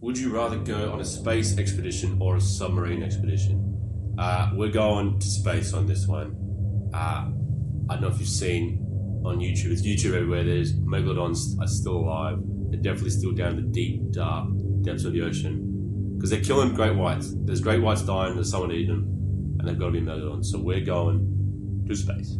Would you rather go on a space expedition or a submarine expedition? Uh, we're going to space on this one. Uh, I don't know if you've seen on YouTube. It's YouTube everywhere. There's megalodons are still alive. They're definitely still down in the deep, dark depths of the ocean because they're killing great whites. There's great whites dying. There's someone eating them, and they've got to be megalodons. So we're going to space.